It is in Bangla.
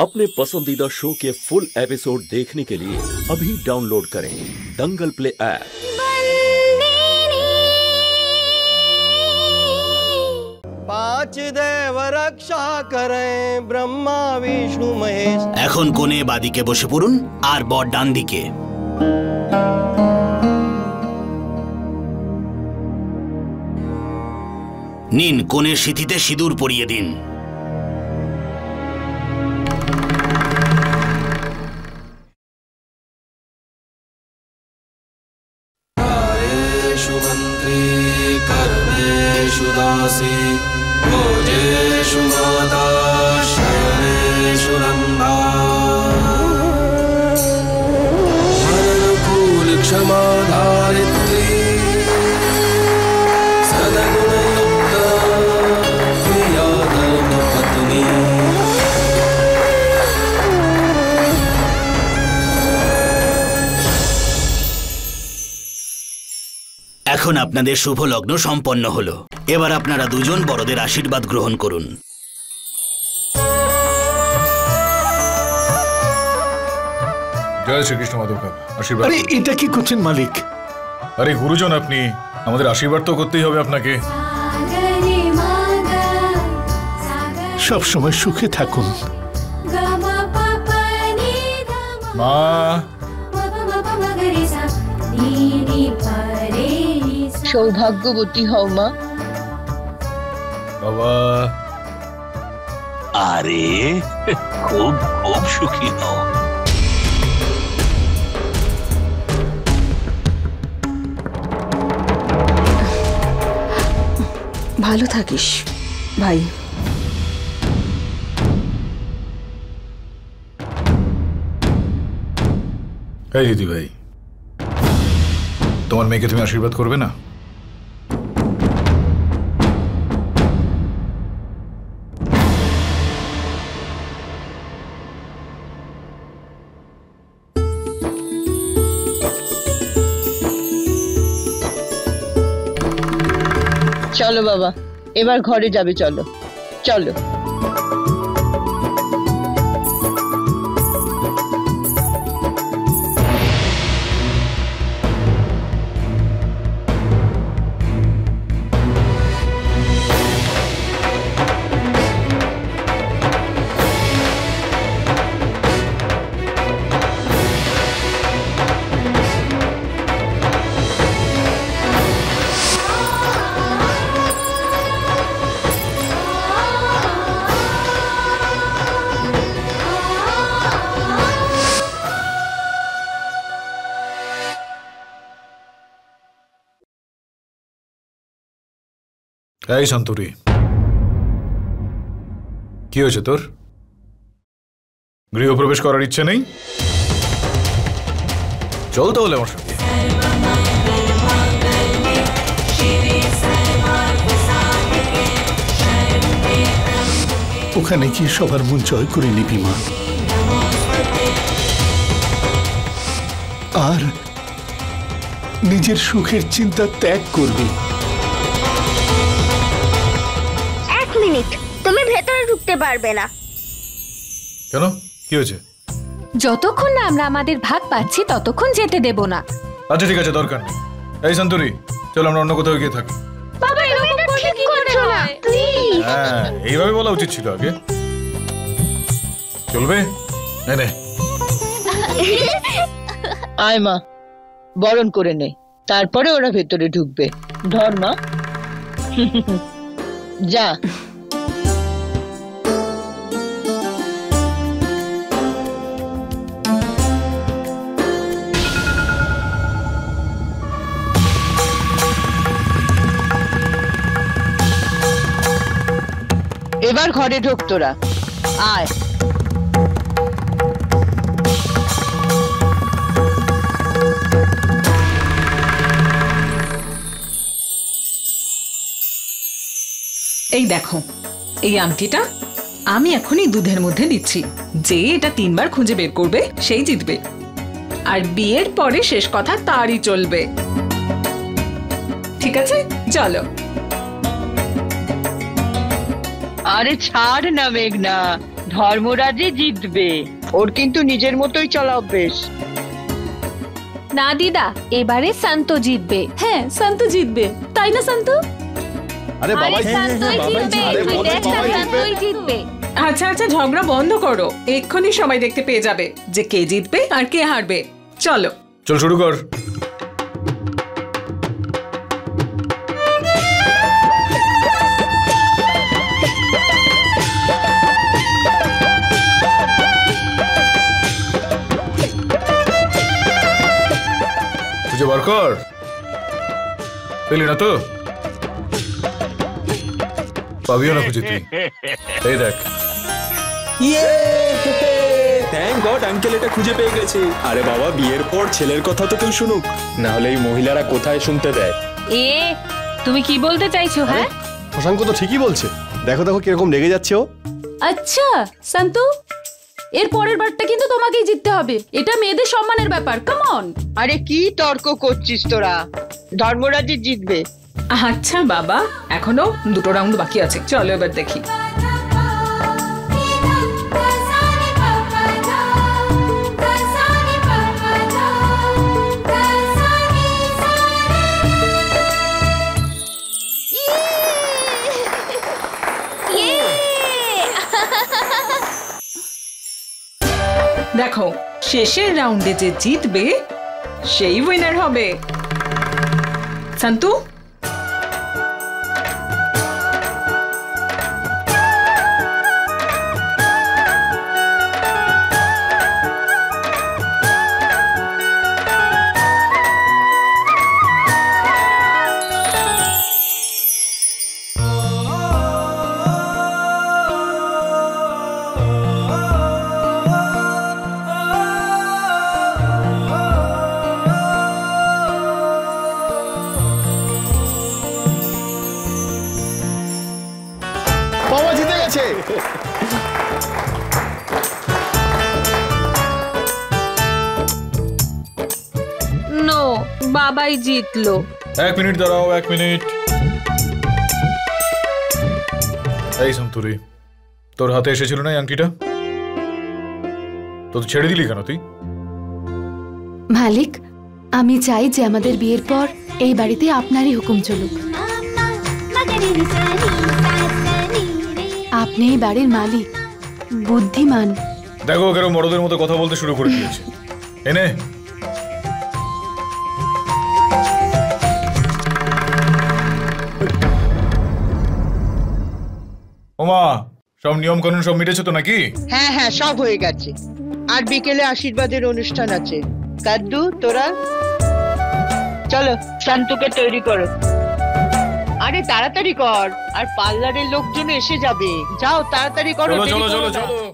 अपने पसंदीदा शो के फुल एपिसोड देखने के लिए अभी डाउनलोड करें दंगल प्ले ऐप पांच देव रक्षा करें ब्रह्मा विष्णु महेश এখন কোণে বাদিকে বসে পড়ুন আর বর ডান দিকে নিন কোণের সিথিতে সিঁদুর পরিয়ে দিন এখন আপনাদের শুভ লগ্ন সম্পন্ন হলো। এবার আপনারা দুজন বড়দের আশীর্বাদ গ্রহণ করুন। জয় শ্রীকৃষ্ণ আশীর্বাদ। আরে এটা কি করছেন মালিক? আরে গুরুজন আপনি আমাদের আশীর্বাদ তো করতেই হবে আপনাকে। সব সময় সুখে থাকুন। মা সৌভাগ্যবতী হও মা। বাবা। আরে খুব খুব সুখী হও। ভালো থাকিস ভাই। এই দিদি ভাই তোমার মেয়েকে তুমি আশীর্বাদ করবে না? চলো বাবা এবার ঘরে যাবে চলো। চলো। এই সন্তুরি কি হয়েছে তোর? গৃহপ্রবেশ করার ইচ্ছে নেই? চল তাহলে আমার ওখানে গিয়ে সবার মন জয় করে নিবি, মা। আর নিজের সুখের চিন্তা ত্যাগ করবি। ঢুকতে পারবে না। কেন? কি হয়েছে? যতক্ষণ না আমরা আমাদের ভাগ পাচ্ছি ততক্ষণ যেতে দেব না। আচ্ছা ঠিক আছে দরকার নেই। এই সন্তুরি চল আমরা অন্য কোথাও গিয়ে থাকি। বাবা এরকম করলে কি করে হয়? প্লিজ হ্যাঁ এইভাবে বলা উচিত ছিল আগে। চলবে? নে নে। আয় মা বরণ করে নে। তারপরে ওরা ভেতরে ঢুকবে। ধর মা। যা। এবার ঘরে ঢোক তোরা। আয়। এই দেখো, এই আংটিটা আমি এখনই দুধের মধ্যে দিচ্ছি। যে এটা তিনবার খুঁজে বের করবে, সেই জিতবে। আর বিয়ের পরে শেষ কথা তারই চলবে। ঠিক আছে? চলো। আরে ছাড় না মেঘনা। ধর্মরাজই জিতবে। ওর কিন্তু নিজের মতোই চলা অভ্যেস না দিদা এবারে শান্ত জিতবে। হ্যাঁ শান্ত জিতবে। তাই না শান্ত? আরে আরে শান্তই জিতবে। তুই দেখ না শান্তই জিতবে। আচ্ছা আচ্ছা ঝগড়া বন্ধ করো। এক্ষুনি সময় দেখতে পেয়ে যাবে যে কে জিতবে আর কে হারবে। চলো। চল শুরু কর। খুঁজে বার কর পেলি না তো? পাবিও না খুঁজে তুই। এই দেখ। থ্যাংক গড আঙ্কেল এটা খুঁজে পেয়ে গেছে। আরে বাবা বিয়ের পর ছেলের কথা তো কেউ শুনুক। না হলে এই মহিলারা কোথায় শুনতে দেয়? এ তুমি কি বলতে চাইছো হ্যাঁ? শশাঙ্ক তো ঠিকই বলছে। দেখো দেখো কীরকম রেগে যাচ্ছে ও। আচ্ছা শান্তু এর পরের বারটা কিন্তু তোমাকেই জিততে হবে। এটা মেয়েদের সম্মানের ব্যাপার কামন আরে কি তর্ক করছিস তোরা? ধর্মরাজি জিতবে। আচ্ছা বাবা এখনও দুটো রাউন্ড বাকি আছে। চলো এবার দেখি। দেখো শেষের রাউন্ডে যে জিতবে সেই উইনার হবে। সন্তু গেছে নো বাবাই জিতলো। এক মিনিট দাঁড়াও এক মিনিট। এই সন্তুরি তোর হাতে এসেছিল না এই আংটিটা? তো ছেড়ে দিলি কেন তুই? মালিক আমি চাই যে আমাদের বিয়ের পর এই বাড়িতে আপনারই হুকুম চলুক। আপনি এই বাড়ির মালিক বুদ্ধিমান। দেখো কেন বড়দের মতো কথা বলতে শুরু করে দিয়েছে। এনে। ওমা সব নিয়ম কানুন সব মিটেছে তো নাকি? হ্যাঁ হ্যাঁ সব হয়ে গেছে। আর বিকেলে আশীর্বাদের অনুষ্ঠান আছে। কাদ্দু তোরা? চলো শান্তুকে তৈরি করো। আরে তাড়াতাড়ি কর। আর পার্লারের লোকজন এসে যাবে। যাও তাড়াতাড়ি করো চলো চলো। চলো।